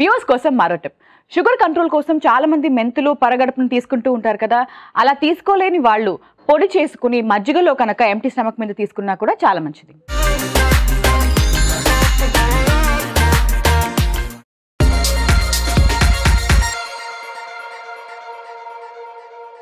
Viewers కోసం మరో tip sugar control కోసం చాలామంది మెంతులు పరగడుపును తీసుకుంటూ ఉంటారు కదా. అలా తీసుకోలేని వాళ్ళు పొడి చేసుకుని మజ్జిగలో కనుక ఎంటీ స్టమక్ మీద తీసుకున్నా కూడా చాలా మంచిది.